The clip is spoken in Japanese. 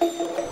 you